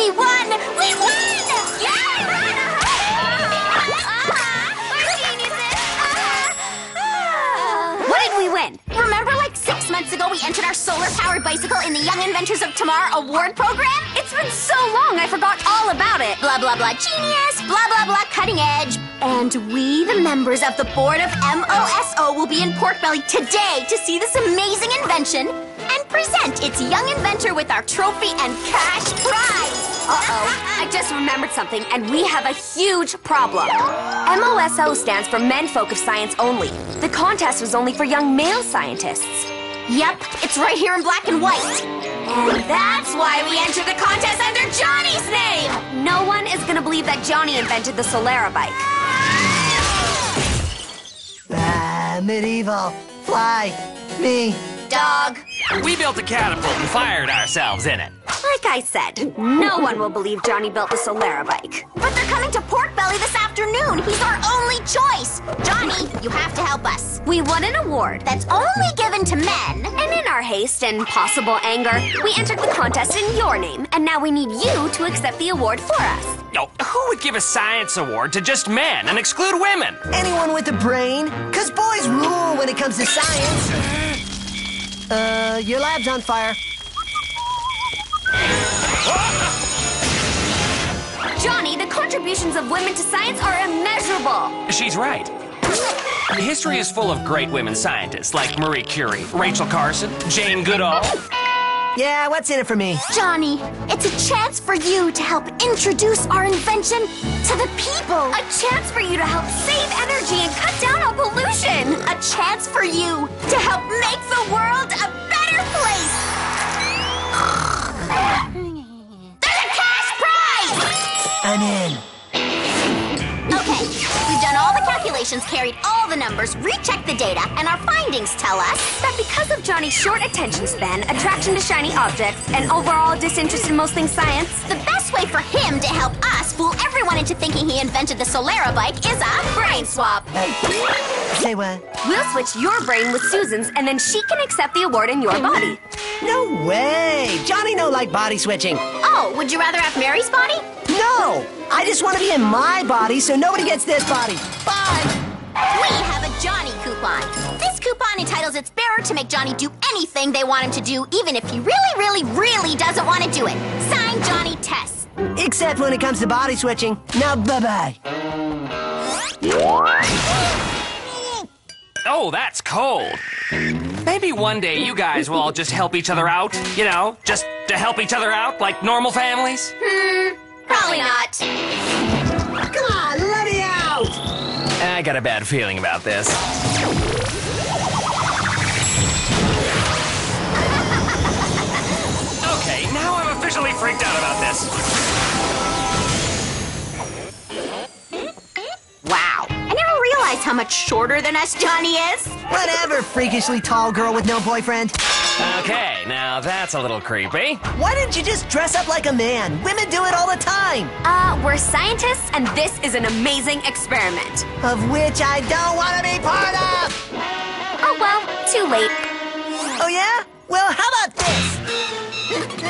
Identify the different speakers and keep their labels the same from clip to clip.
Speaker 1: We won! We won! What did we win? Remember like six months ago we entered our solar-powered bicycle in the Young Inventors of Tomorrow award program? It's been so long I forgot all about it. Blah, blah, blah, genius, blah, blah, blah, cutting edge. And we, the members of the board of MOSO, will be in Porkbelly today to see this amazing invention and present its young inventor with our trophy and cash prize.
Speaker 2: Uh-oh, I just remembered something, and we have a huge problem. MOSO stands for Men Folk of Science Only. The contest was only for young male scientists.
Speaker 1: Yep, it's right here in black and white.
Speaker 2: And that's why we entered the contest under Johnny's name! No one is gonna believe that Johnny invented the Solera bike.
Speaker 3: Ah, medieval. Fly. Me.
Speaker 1: Dog.
Speaker 4: We built a catapult and fired ourselves in it.
Speaker 2: Like I said, no one will believe Johnny built the Solera bike.
Speaker 1: But they're coming to Porkbelly this afternoon. He's our only choice. Johnny, you have to help us.
Speaker 2: We won an award.
Speaker 1: That's only given to men.
Speaker 2: And in our haste and possible anger, we entered the contest in your name, and now we need you to accept the award for us.
Speaker 4: Oh, who would give a science award to just men and exclude women?
Speaker 3: Anyone with a brain? Cause boys rule when it comes to science. Uh, your lab's on fire.
Speaker 2: Johnny, the contributions of women to science are immeasurable.
Speaker 4: She's right. History is full of great women scientists like Marie Curie, Rachel Carson, Jane Goodall.
Speaker 3: Yeah, what's in it for me?
Speaker 1: Johnny, it's a chance for you to help introduce our invention to the people.
Speaker 2: A chance for you to help save energy and cut down on pollution.
Speaker 1: A chance for you to help make the world a better place. There's a cash prize!
Speaker 3: I'm in.
Speaker 1: Carried all the numbers, rechecked the data, and our findings tell us
Speaker 2: That because of Johnny's short attention span, attraction to shiny objects, and overall disinterest in most things science,
Speaker 1: the best way for him to help us fool everyone into thinking he invented the Solera bike is a brain swap.
Speaker 3: Say what?
Speaker 2: we'll switch your brain with Susan's, and then she can accept the award in your body.
Speaker 3: No way! Johnny no like body switching.
Speaker 1: Oh, would you rather have Mary's body?
Speaker 3: No! I just want to be in my body so nobody gets this body. Bye!
Speaker 1: To make Johnny do anything they want him to do, even if he really, really, really doesn't want to do it. Sign Johnny Test.
Speaker 3: Except when it comes to body switching. Now, bye-bye.
Speaker 4: Oh, that's cold. Maybe one day you guys will all just help each other out. You know, just to help each other out like normal families.
Speaker 1: Hmm, Probably not.
Speaker 3: Come on, let me out!
Speaker 4: I got a bad feeling about this.
Speaker 1: Much shorter than us Johnny is.
Speaker 3: Whatever, freakishly tall girl with no boyfriend.
Speaker 4: Okay, now that's a little creepy.
Speaker 3: Why didn't you just dress up like a man? Women do it all the time.
Speaker 2: Uh, we're scientists, and this is an amazing experiment.
Speaker 3: Of which I don't want to be part of!
Speaker 2: Oh well, too late.
Speaker 3: Oh, yeah? Well, how about this?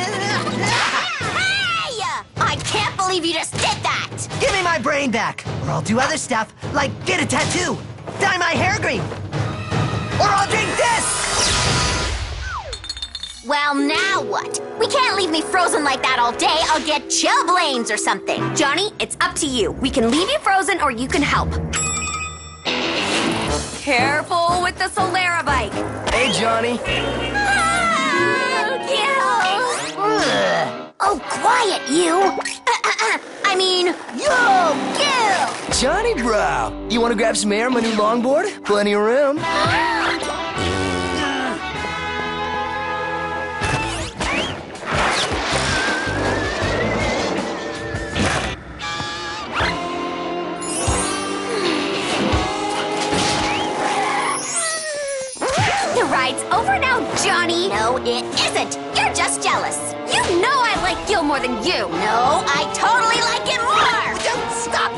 Speaker 1: Hey! I can't believe you just did that.
Speaker 3: Give me my brain back, or I'll do other stuff, like get a tattoo, dye my hair green, or I'll drink this!
Speaker 1: Well, now what? We can't leave me frozen like that all day. I'll get chilblains or something.
Speaker 2: Johnny, it's up to you. We can leave you frozen, or you can help. Careful with the Solera bike.
Speaker 3: Hey, Johnny.
Speaker 1: Ah, oh, quiet, you.
Speaker 3: Johnny bro, you want to grab some air on my new longboard? Plenty of room.
Speaker 2: The ride's over now, Johnny.
Speaker 1: No, it isn't. You're just jealous.
Speaker 2: You know I like Gil more than you.
Speaker 1: No, I totally like it more.
Speaker 3: Don't stop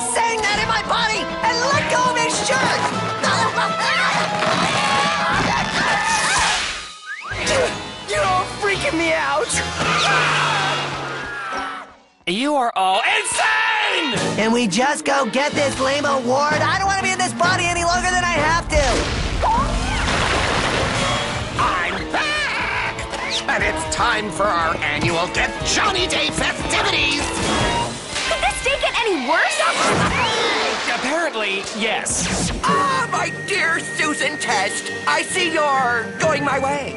Speaker 3: body and let go of his shirt! You're all freaking me out!
Speaker 4: You are all insane!
Speaker 3: Can we just go get this lame award? I don't want to be in this body any longer than I have to.
Speaker 5: I'm back! And it's time for our annual Get Johnny Day festivities!
Speaker 2: Could this day get any worse?
Speaker 4: Apparently, yes.
Speaker 5: Ah, my dear Susan Test, I see you're going my way.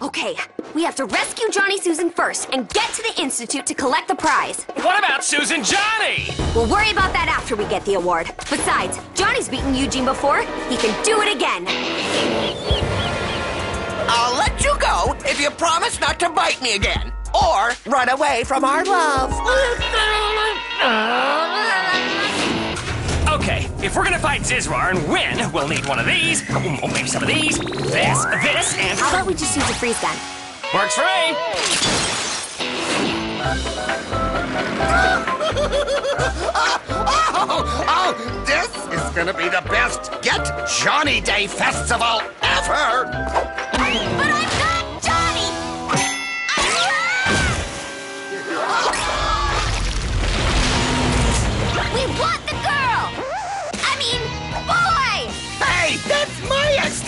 Speaker 2: Okay, we have to rescue Johnny Susan first and get to the Institute to collect the prize.
Speaker 4: What about Susan Johnny?
Speaker 2: We'll worry about that after we get the award. Besides, Johnny's beaten Eugene before. He can do it again.
Speaker 5: I'll let you go if you promise not to bite me again. Or run away from our love.
Speaker 4: we're gonna fight Zizrar and win, we'll need one of these, oh, maybe some of these, this, this, and...
Speaker 2: How about we just use a freeze gun?
Speaker 4: Works for me!
Speaker 5: Oh, oh, this is gonna be the best Get Johnny Day festival ever!
Speaker 1: But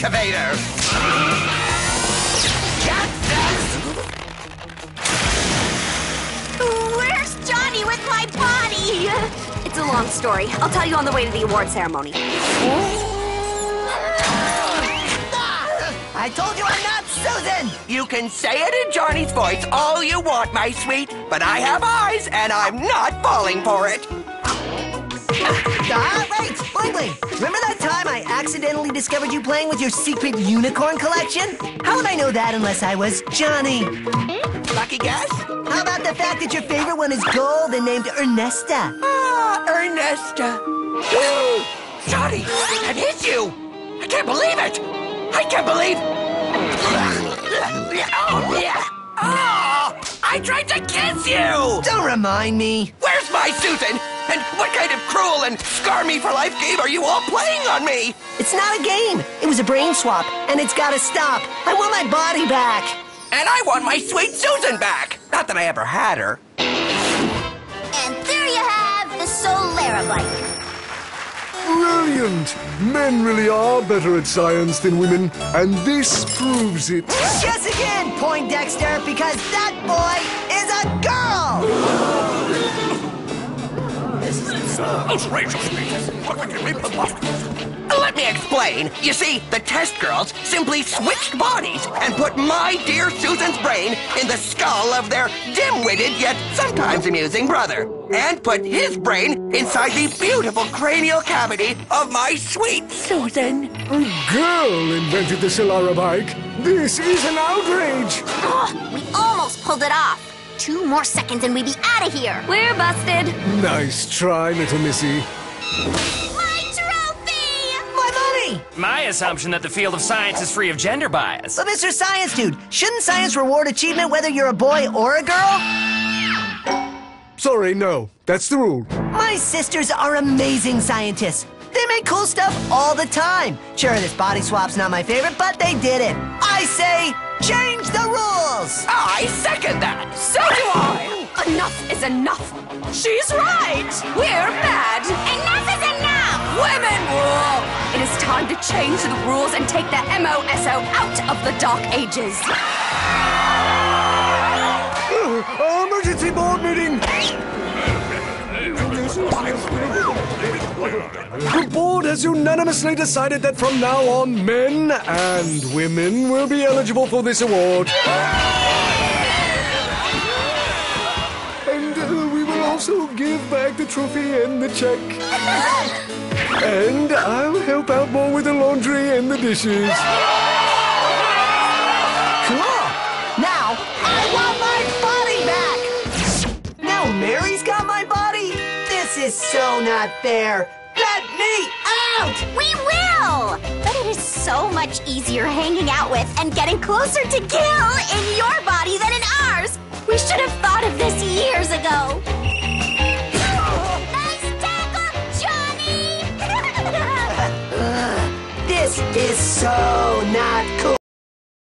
Speaker 5: excavator! Get this!
Speaker 1: Where's Johnny with my body?
Speaker 2: It's a long story. I'll tell you on the way to the award ceremony.
Speaker 3: I told you I'm not Susan.
Speaker 5: You can say it in Johnny's voice all you want, my sweet, but I have eyes and I'm not falling for it.
Speaker 3: Ah, right, Bling Bling. Remember that time I accidentally discovered you playing with your secret unicorn collection? How would I know that unless I was Johnny?
Speaker 5: Lucky guess?
Speaker 3: How about the fact that your favorite one is gold and named Ernesta?
Speaker 5: Ah, Ernesta. Johnny, that hit you! I can't believe it! I can't believe. Oh, yeah. Oh, I tried to kiss you!
Speaker 3: Don't remind me.
Speaker 5: Where's my Susan? And what kind of cruel and scar me for life game are you all playing on me?
Speaker 3: It's not a game. It was a brain swap, and it's gotta stop. I want my body back.
Speaker 5: And I want my sweet Susan back. Not that I ever had her.
Speaker 1: And there you have the Solera bike.
Speaker 6: Brilliant! Men really are better at science than women, and this proves it.
Speaker 3: Guess again, Poindexter, because that boy is a girl.
Speaker 5: Let me explain. You see, the test girls simply switched bodies and put my dear Susan's brain in the skull of their dim-witted yet sometimes amusing brother, and put his brain inside the beautiful cranial cavity of my sweet Susan.
Speaker 6: A girl invented the Solara bike. This is an outrage.
Speaker 1: Ugh, we almost pulled it off. Two more seconds and we'd be out of here.
Speaker 2: We're busted.
Speaker 6: Nice try, little missy.
Speaker 1: My trophy!
Speaker 3: My money.
Speaker 4: My assumption that the field of science is free of gender bias.
Speaker 3: But Mr. Science Dude, shouldn't science reward achievement whether you're a boy or a girl?
Speaker 6: Sorry, no. That's the rule.
Speaker 3: My sisters are amazing scientists. They make cool stuff all the time. Sure, this body swap's not my favorite, but they did it. I say, change the rules.
Speaker 5: I second that. So do I.
Speaker 2: Enough is enough. She's right. We're mad.
Speaker 1: Enough is enough!
Speaker 2: Women rule. It is time to change the rules and take the MOSO out of the Dark Ages.
Speaker 6: Uh, emergency board meeting! The board has unanimously decided that from now on, men and women will be eligible for this award. And uh, we will also give back the trophy and the check. And I'll help out more with the laundry and the dishes.
Speaker 3: Cool. Now, I want my body back. Now Mary's got my body? This is so not fair. Me out!
Speaker 1: We will! But it is so much easier hanging out with and getting closer to Gil in your body than in ours. We should have thought of this years ago. nice tackle, Johnny!
Speaker 3: This is so not cool.